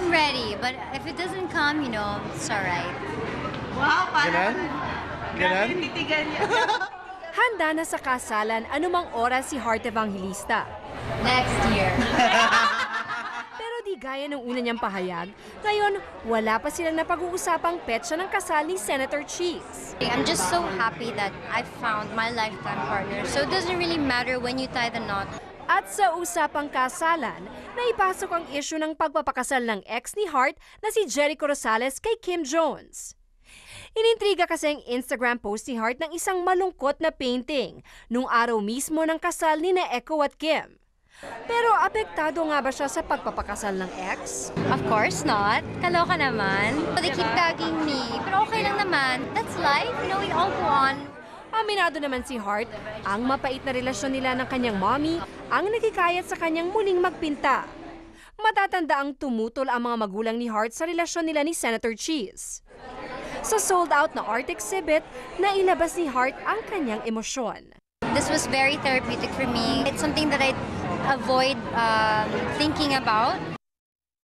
I'm ready, but if it doesn't come, you know, it's alright. Wow, parang grabe titigan niya. Handa na sa kasalan anumang oras si Heart Evangelista. Next year. Pero di gaya ng una niyang pahayag, ngayon wala pa silang napag-uusapang petsa ng kasal ni Senator Cheese. I'm just so happy that I found my lifetime partner. So it doesn't really matter when you tie the knot. At sa usapang kasalan, naipasok ang isyu ng pagpapakasal ng ex ni Hart na si Jericho Rosales kay Kim Jones. Inintriga kasi ang Instagram post ni Hart ng isang malungkot na painting nung araw mismo ng kasal ni na Echo at Kim. Pero apektado nga ba siya sa pagpapakasal ng ex? Of course not. Kaloka naman. They keep tagging me. Pero okay lang naman. That's life. You know, we all go on. Aminado naman si Hart, ang mapait na relasyon nila ng kanyang mommy ang nagkikayat sa kanyang muling magpinta. Matatanda ang tumutol ang mga magulang ni Hart sa relasyon nila ni Senator Cheese. Sa sold-out na art exhibit, nailabas ni Hart ang kanyang emosyon. This was very therapeutic for me. It's something that I avoid um, thinking about